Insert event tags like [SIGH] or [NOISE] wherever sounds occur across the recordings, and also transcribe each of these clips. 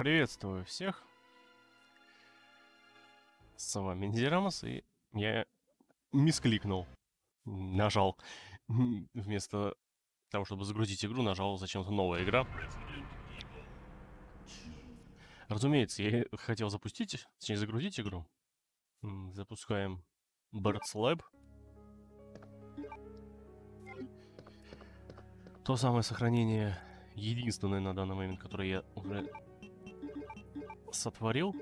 Приветствую всех. С вами Низерамос, и я мискликнул. Нажал. Вместо того, чтобы загрузить игру, нажал зачем-то новая игра. Разумеется, я хотел запустить, точнее загрузить игру. Запускаем Birds Lab. То самое сохранение, единственное на данный момент, которое я уже сотворил.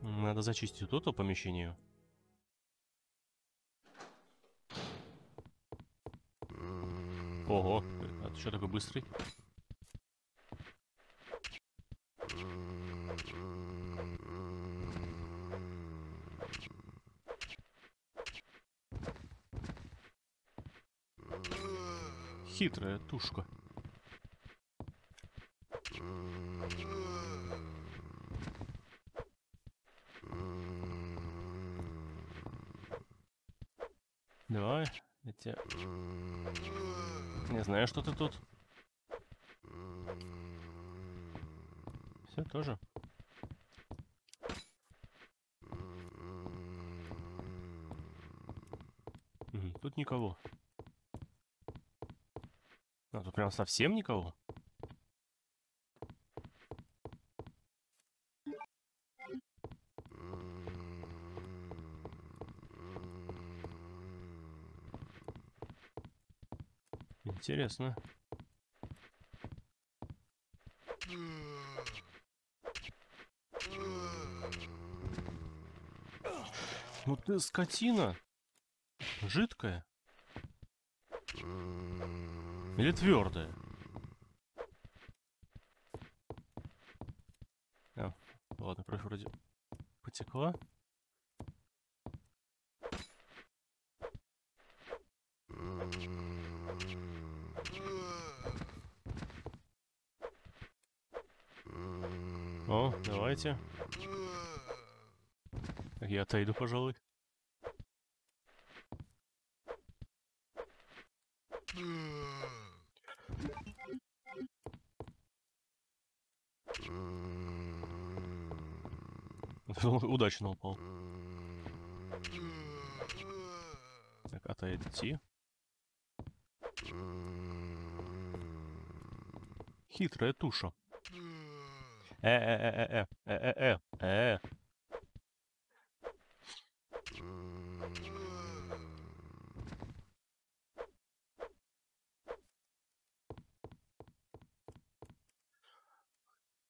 Надо зачистить вот это помещение. Ого, а ты что такой быстрый? Хитрая тушка. Тебя... Не знаю, что ты тут. Все, тоже. Тут никого. А, тут прям совсем никого? Интересно. Ну ты скотина. Жидкая. Или твердая? А, ладно, кровь вроде потекла. О, давайте. Я отойду, пожалуй. [LAUGHS] Удачно упал. Так, отойти. Хитрая туша. Э-э-э-э-э. Э-э-э. Э.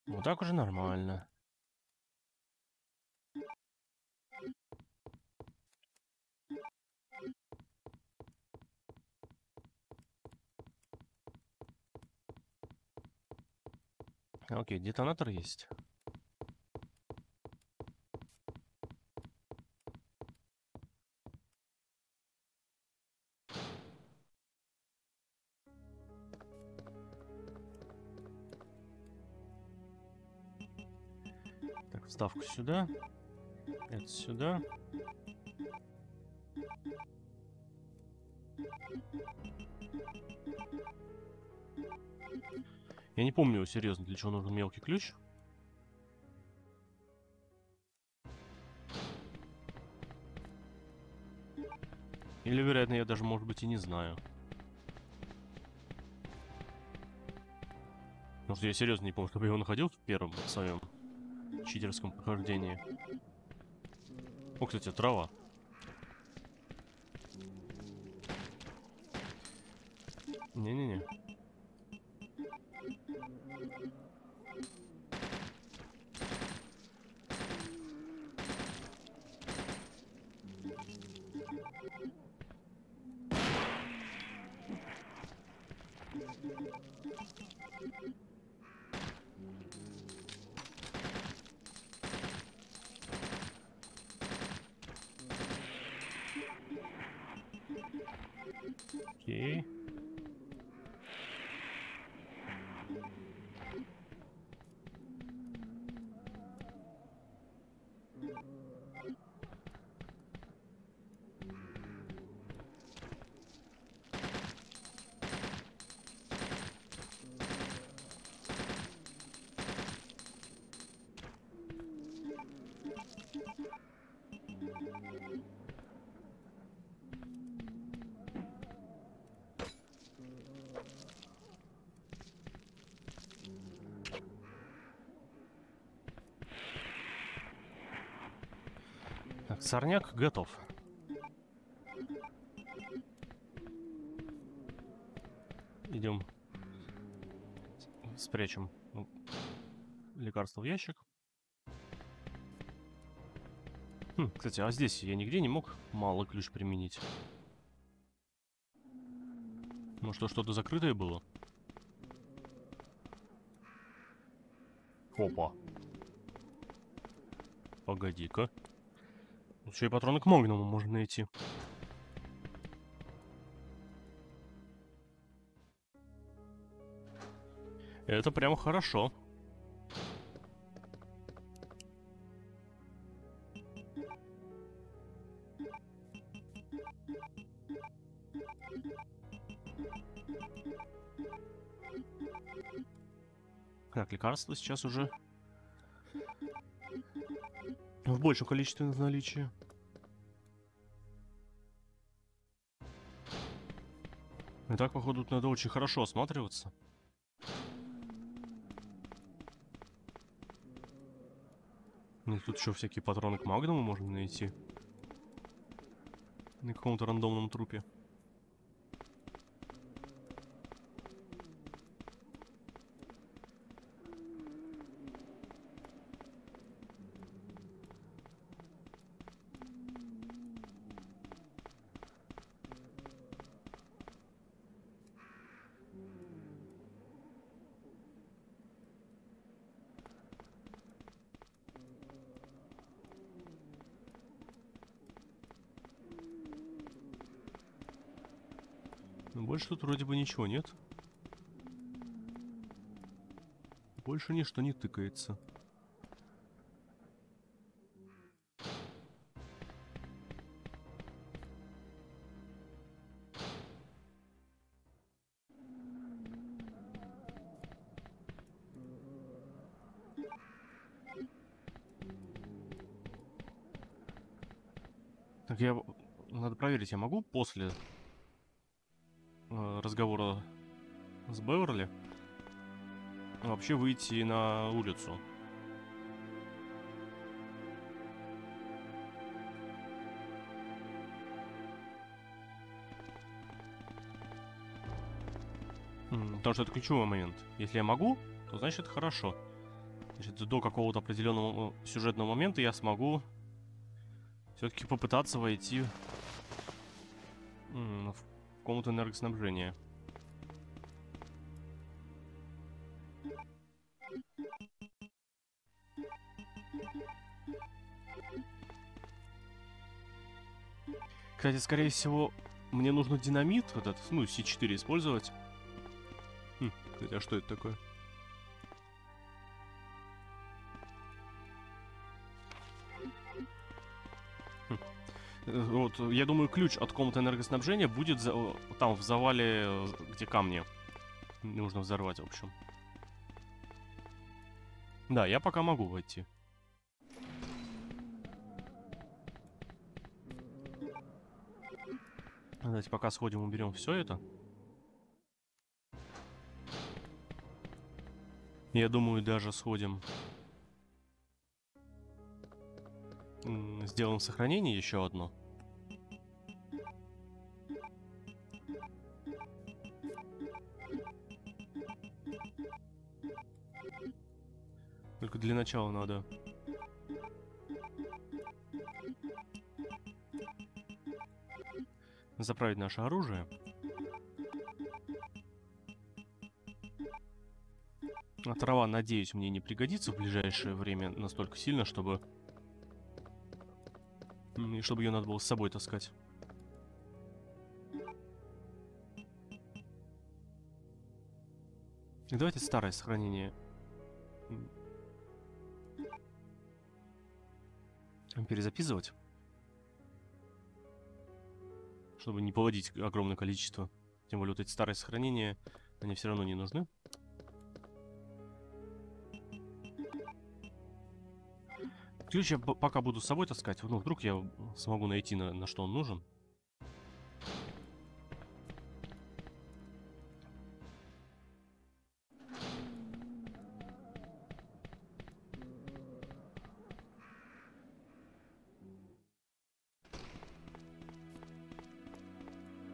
Вот так уже нормально. Окей, детонатор есть. Так, вставку сюда. Это сюда. Я не помню, серьезно, для чего нужен мелкий ключ. Или, вероятно, я даже, может быть, и не знаю. Потому что я серьезно не помню, чтобы я его находил в первом своем читерском прохождении. О, кстати, трава. Не-не-не. Окей. Сорняк готов. Идем. Спрячем лекарство в ящик. Хм, кстати, а здесь я нигде не мог малый ключ применить. Может, что что-то закрытое было? Опа. Погоди-ка. Еще и патроны к Магнуму можно найти. Это прямо хорошо. Так, лекарства сейчас уже в большем количестве в наличии. И так, походу, надо очень хорошо осматриваться. Ну, тут еще всякие патроны к магнуму можно найти. На каком-то рандомном трупе. Ну, больше тут вроде бы ничего нет. Больше ничто не тыкается. Так я... Надо проверить, я могу после разговора с Беверли вообще выйти на улицу? Потому что это ключевой момент. Если я могу, то значит хорошо. Значит, до какого-то определенного сюжетного момента я смогу все-таки попытаться войти комнату энергоснабжения. Кстати, скорее всего, мне нужно динамит, вот этот, ну, С4 использовать. Хм, кстати, что это такое? Вот, я думаю, ключ от комнаты энергоснабжения будет за- там, в завале, где камни. Нужно взорвать, в общем. Да, я пока могу войти. Давайте пока сходим, уберем все это. Я думаю, даже сходим. Сделаем сохранение еще одно. Только для начала надо. Заправить наше оружие. А трава, надеюсь, мне не пригодится в ближайшее время настолько сильно, чтобы... И чтобы ее надо было с собой таскать. Давайте старое сохранение. Перезаписывать. Чтобы не поводить огромное количество. Тем более вот эти старые сохранения, они все равно не нужны. Ключ я пока буду с собой таскать. Ну, вдруг я смогу найти, на, на что он нужен.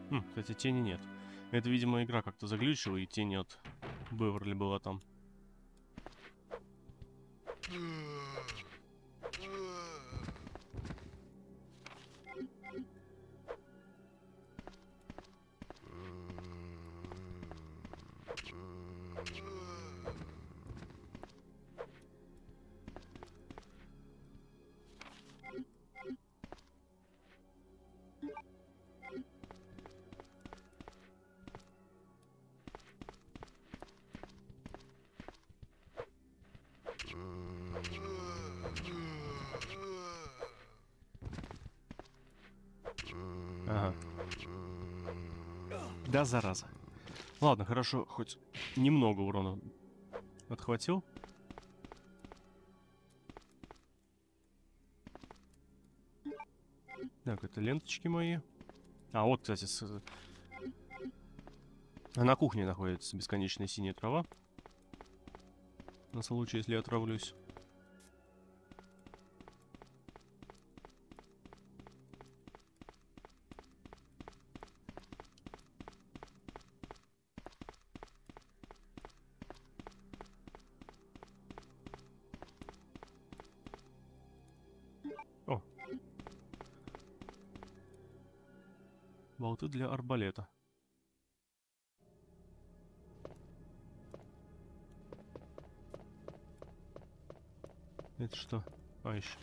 Хм, кстати, тени нет. Это, видимо, игра как-то заглючила, и тени от Беверли была там. Mm. Да, зараза. Ладно, хорошо, хоть немного урона отхватил. Так, это ленточки мои. А, вот, кстати, с... на кухне находится бесконечная синяя трава. На случай, если я отравлюсь. Для арбалета. Это что? А, еще.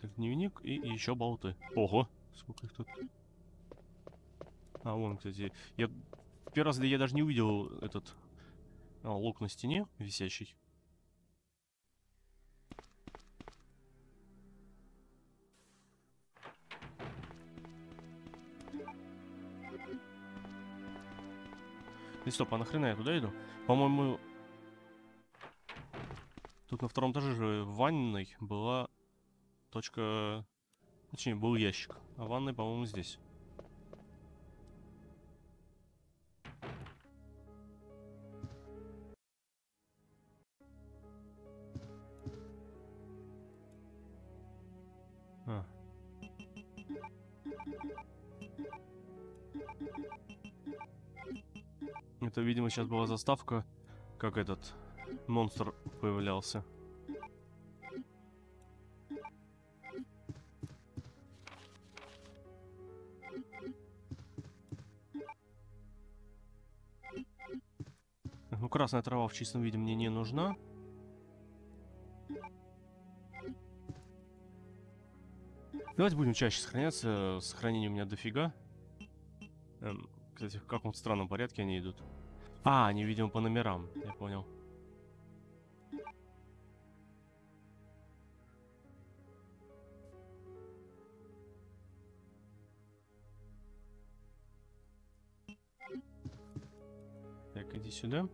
Так, дневник и, еще болты. Ого! Сколько их тут? А, вон, кстати. Я первый раз я даже не увидел этот а, лук на стене висящий. И стоп, а нахрена я туда иду? По-моему, тут на втором этаже же в ванной была точка... Точнее, был ящик. А ванной, по-моему, здесь. Видимо, сейчас была заставка, как этот монстр появлялся. Ну, красная трава в чистом виде мне не нужна. Давайте будем чаще сохраняться. Сохранение у меня дофига. Эм, кстати, в каком-то странном порядке они идут. А, они, видимо, по номерам. Я понял. Так, иди сюда.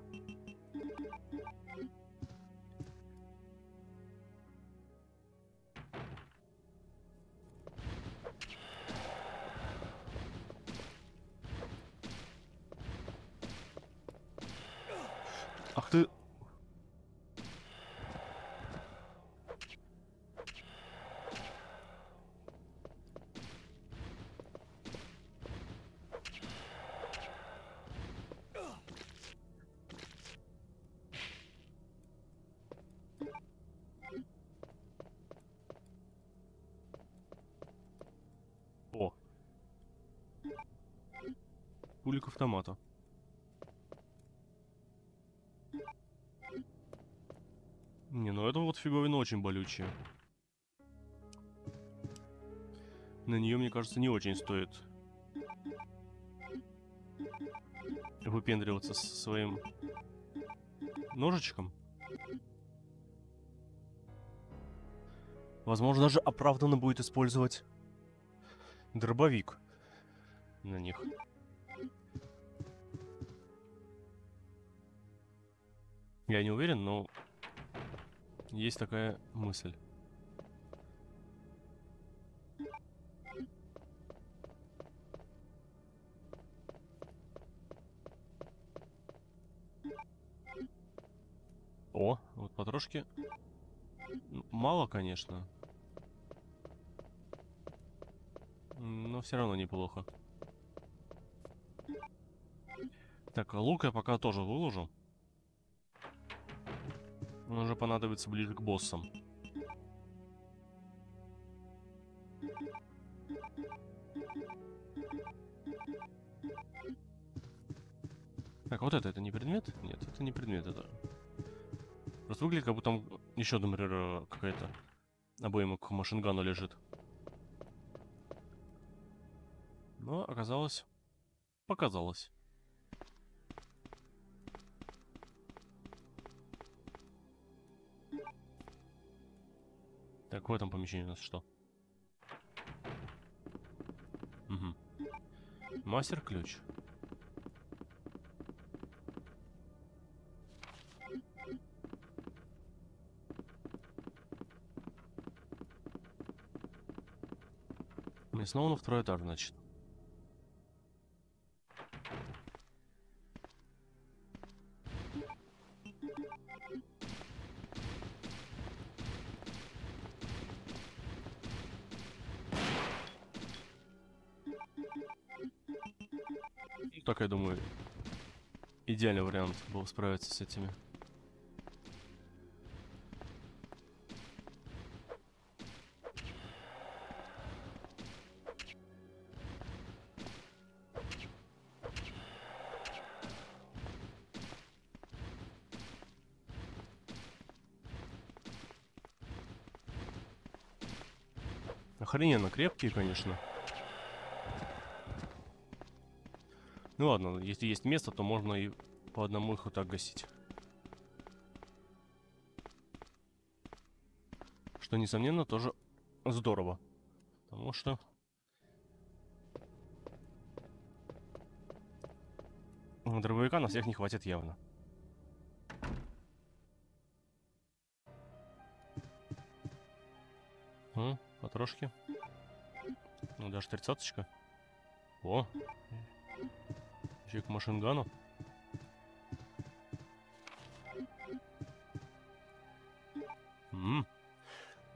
Пулик автомата. Не, ну это вот фиговина очень болючая. На нее, мне кажется, не очень стоит выпендриваться со своим ножичком. Возможно, даже оправданно будет использовать дробовик на них. Я не уверен, но есть такая мысль. О, вот потрошки. Мало, конечно. Но все равно неплохо. Так, лук я пока тоже выложу. Он уже понадобится ближе к боссам. Так, вот это, это не предмет? Нет, это не предмет, это... Просто выглядит, как будто там еще, например, какая-то обойма к машингану лежит. Но оказалось... Показалось. В этом помещении у нас что? Угу. Мастер-ключ. И снова на второй этаж, значит. Идеальный вариант был справиться с этими. Охрененно крепкие, конечно. Ну ладно, если есть место, то можно и по одному их вот так гасить. Что, несомненно, тоже здорово. Потому что... Дробовика на всех не хватит явно. М, потрошки. Ну, даже тридцаточка. О, еще к машингану.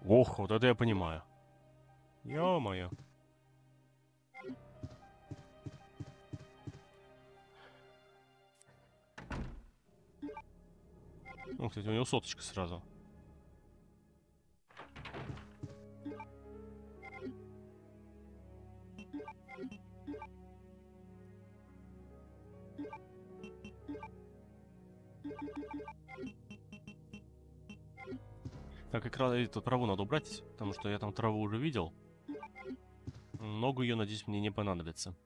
Ох, вот это я понимаю. Ё-моё. Ну, кстати, у него соточка сразу. Так, экран, эту траву надо убрать, потому что я там траву уже видел. Много ее, надеюсь, мне не понадобится.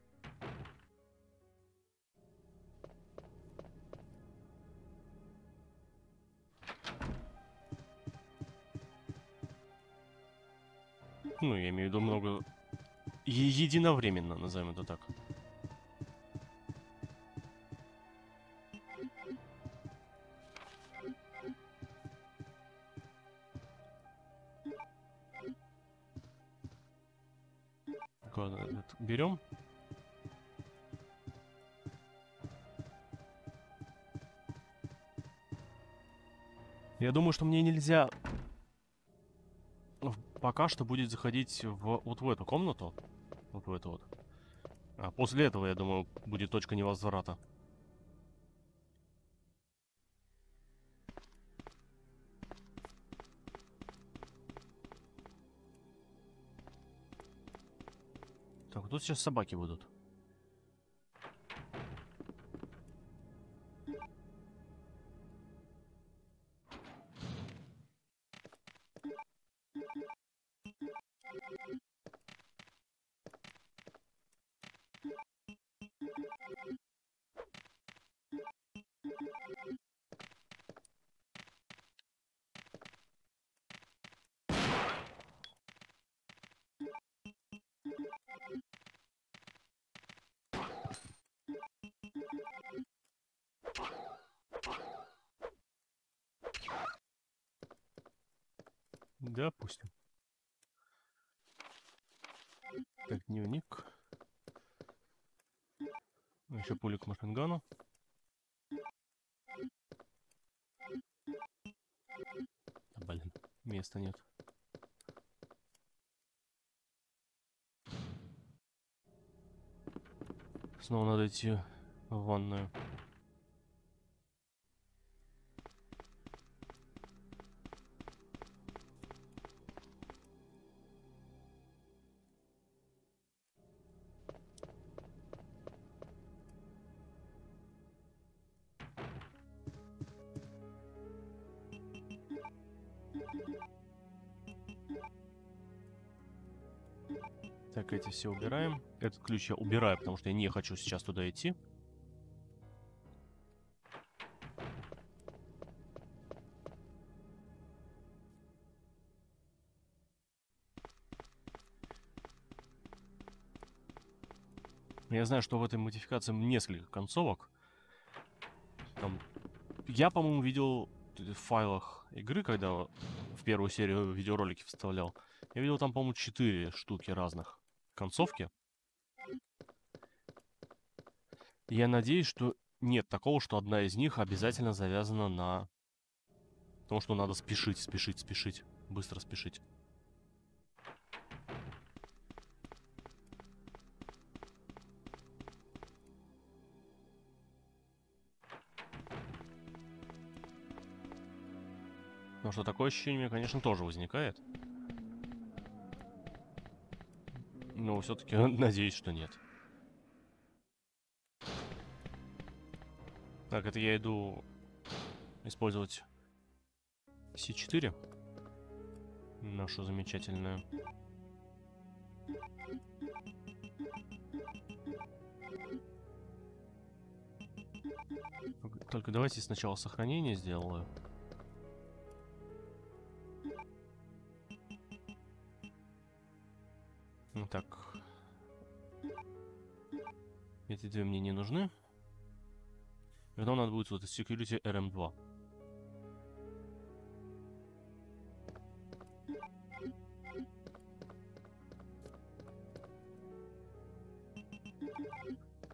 Ну, я имею в виду много... Е единовременно, назовем это так. Думаю, что мне нельзя пока что будет заходить в вот в эту комнату. Вот в эту вот. А после этого, я думаю, будет точка невозврата. Так, тут сейчас собаки будут. Допустим. Так, дневник. Еще пули к машингану. блин, места нет. Снова надо идти в ванную. Все убираем. Этот ключ я убираю, потому что я не хочу сейчас туда идти. Я знаю, что в этой модификации несколько концовок. Там... Я, по-моему, видел в файлах игры, когда в первую серию видеоролики вставлял. Я видел там, по-моему, четыре штуки разных концовки. Я надеюсь, что нет такого, что одна из них обязательно завязана на... Потому что надо спешить, спешить, спешить. Быстро спешить. Потому что такое ощущение, конечно, тоже возникает. Но все-таки надеюсь, что нет. Так, это я иду использовать C4. Нашу замечательную. Только давайте сначала сохранение сделаю. Ну так. Эти две мне не нужны. И потом надо будет вот Security RM2.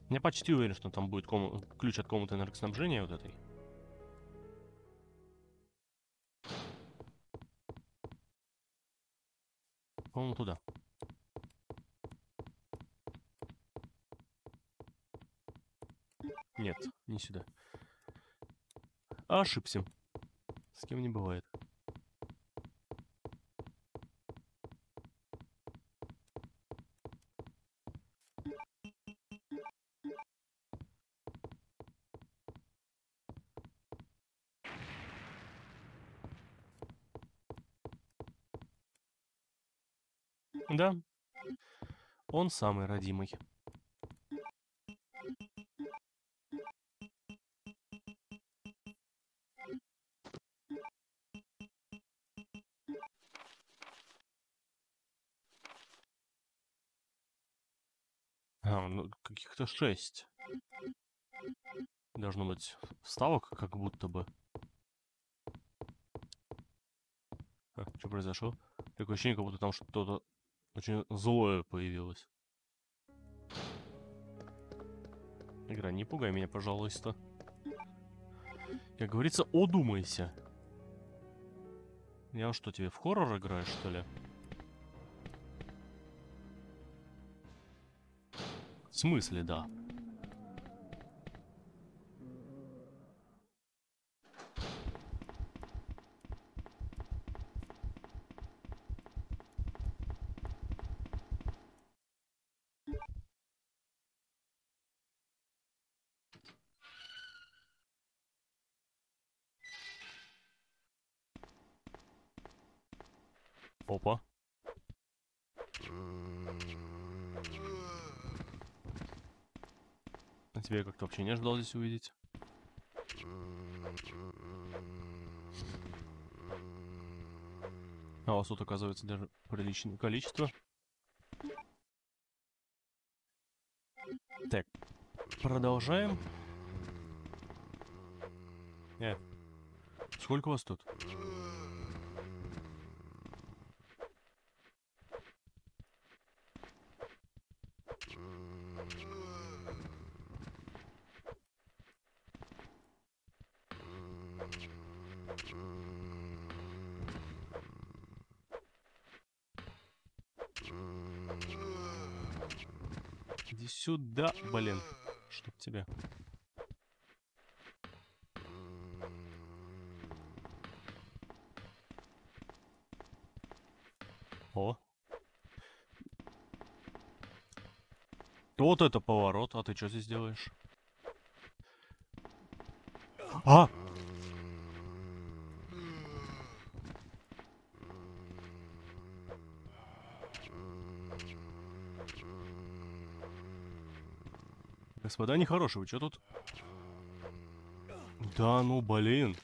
Я почти уверен, что там будет ком... ключ от комнаты энергоснабжения вот этой. По-моему, туда. Нет, не сюда. А ошибся. С кем не бывает. Да. Он самый родимый. Каких-то шесть. Должно быть вставок, как будто бы. А, что произошло? Такое ощущение, как будто там что-то очень злое появилось. Игра, не пугай меня, пожалуйста. Как говорится, одумайся. Я что, тебе в хоррор играешь, что ли? В смысле, да? Опа. А вообще не ожидал здесь увидеть. А у вас тут оказывается даже приличное количество. Так, продолжаем. Э, сколько вас тут? Иди сюда, блин. Чтоб тебя. О. Вот это поворот. А ты что здесь делаешь? А! Господа нехорошие, вы что тут? Да ну, блин.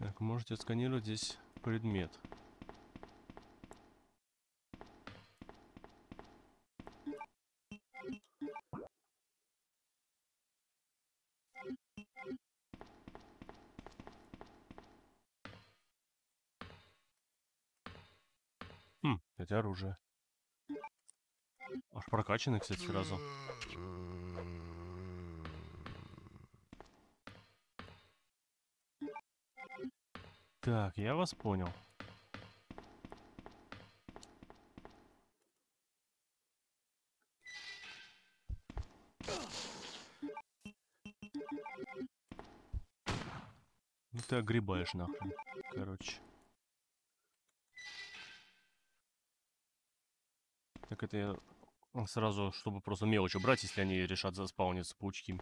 Так, можете сканировать здесь предмет. Хм, это оружие. Аж прокачанный, кстати, сразу. Так, я вас понял. Ну ты огребаешь нахрен. Короче. Так это я сразу, чтобы просто мелочь убрать, если они решат заспауниться паучки.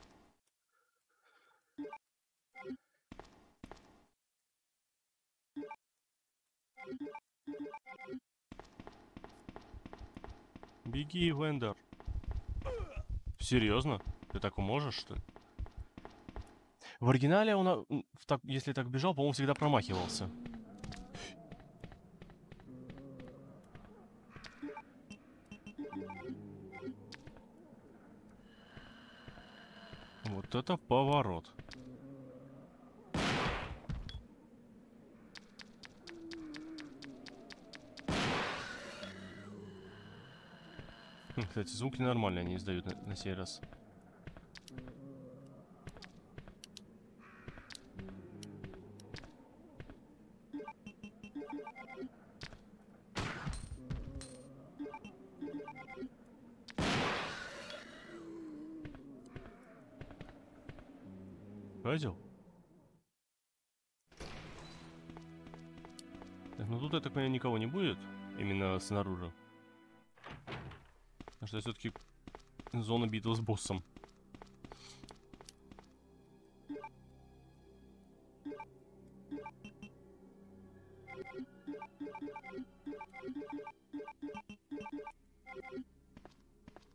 Беги, Вендер. Серьезно? Ты так можешь, что ли? В оригинале он, а, в так, если так бежал, по-моему, всегда промахивался. Вот это поворот. Кстати, звук ненормальный они издают на, на сей раз. Видел? Так, ну тут, я так понимаю, никого не будет. Именно снаружи. Потому что все-таки зона битвы с боссом.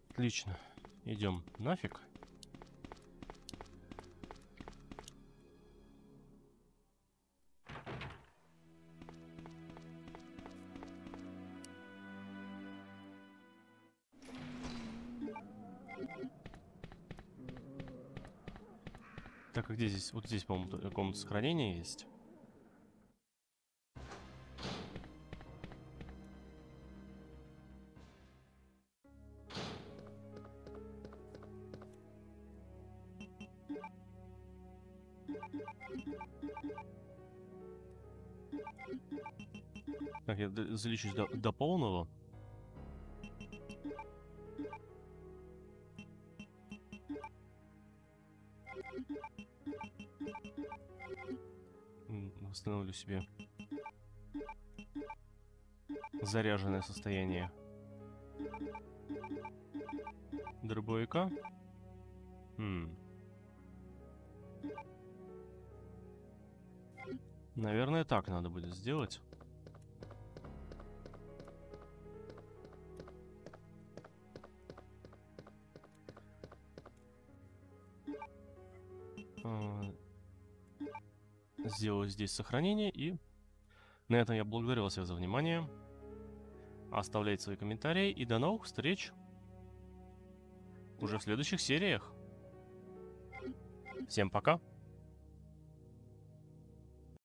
Отлично. Идем нафиг. Где здесь? Вот здесь, по-моему, комната сохранения есть. Так, я залечусь до, до полного. Восстановлю себе заряженное состояние дробовика. М. Наверное, так надо будет сделать. Сделаю здесь сохранение и на этом я благодарю вас за внимание. оставляйте свои комментарии и до новых встреч уже в следующих сериях. Всем пока!